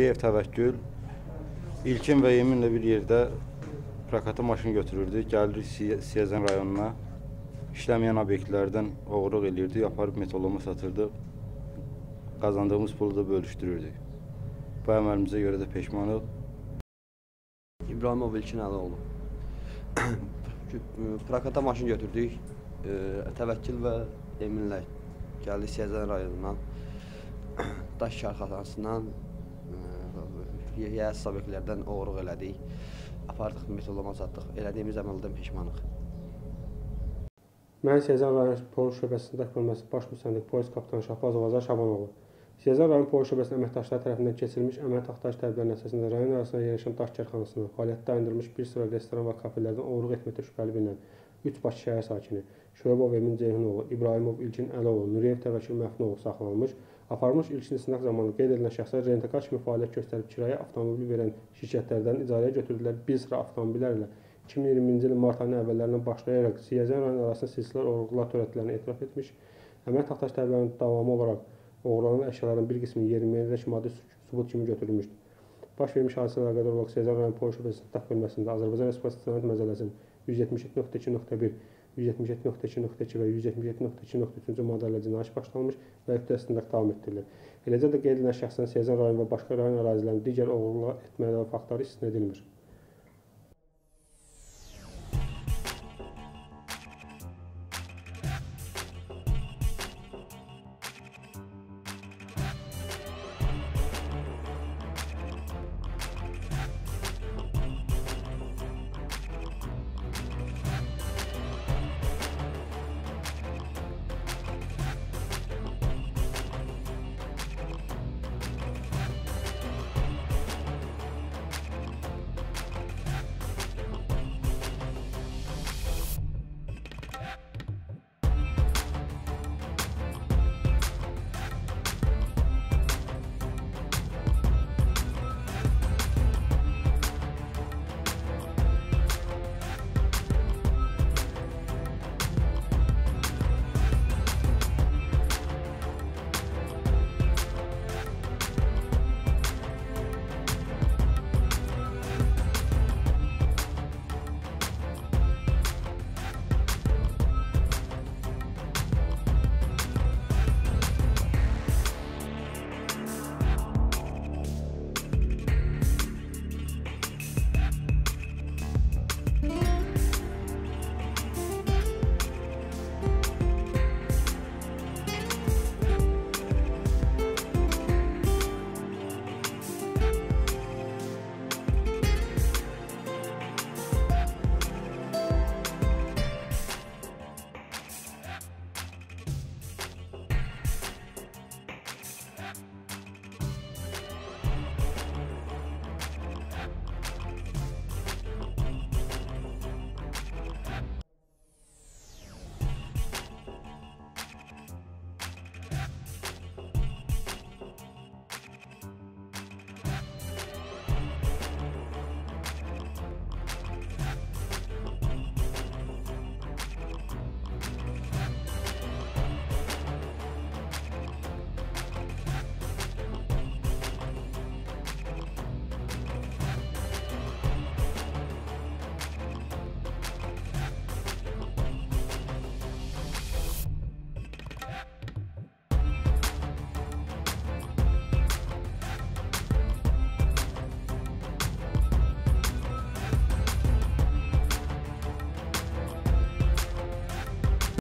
Ev təvəkkül İlkin və Yeminlə bir yerdə prokata maşın götürürdü. Gəlirdik Siy- Siyəzən rayonuna. İşləməyən obyektlərdən oğurluq eləyirdik, aparıb metalloma satırdıq. Qazandığımız pulu da bölüşdürürdük. Bu əməlimizə görə də peşmanıq. İbrahimov İlkin Əlioğlu. Prokata maşın götürdük. E, Təvəkkül və Eminlə gəldik Siyəzən rayonundan. Daş karxanasından e, yəhəz obyektlərdən oğurluq elədik. Apardıq metalloma satdıq. Elədiyimiz əməldən peşmanıq. Mən Sezar rayon polis şöbəsində bölməsi baş müstəntiq polis kapitanı Şahbazov Azər Şabanoğlu. Sezar rayon polis şöbəsinin əməkdaşları tərəfindən keçirilmiş əmək taxtaş tədbirləri nəticəsində rayon ərazisində yerləşən daş karxanasını fəaliyyət dayandırılmış bir sıra restoran və kafelərdən oğurluq etməkdə şübhəli bilinən 3 Bakı şəhər sakini Şöybov Emin Ceyhunoğlu, İbrahimov İlkin Əloğlu, Nuriyev Təvəkkül Məftunoğlu saxlanılmış. Aparılmış ilkin istinaq zamanı qeyd edilən şəxslər rentakar kimi fəaliyyət göstərib kirayə avtomobil verən şirkətlərdən icarəyə götürdülər bir sıra avtomobillərlə 2020-ci ilin mart ayının əvvəllərindən başlayaraq Siyəzən rayon arasında silsilə oğurluqlar törətdiklərini etiraf etmiş. Əmək tədbirlərinin davamı olaraq oğurlanan əşyaların bir qismi yerməyədək maddi sübut kimi götürülmüşdür. Baş vermiş hadisələrlə əlaqədar olaraq Siyəzən rayon polis şöbəsinin təxt bölməsində Azərbaycan Respublikası Cinayət Məcəlləsinin 177.2.1, 177.2.2 və 177.2.3-cü maddələrlə cinayət başlanmış və istintaq davam etdirilir. Eləcə də qeyd edilən şəxslərin Siyəzən rayon və başqa rayon ərazilərində digər oğurluq etmələri faktları istisna edilmir.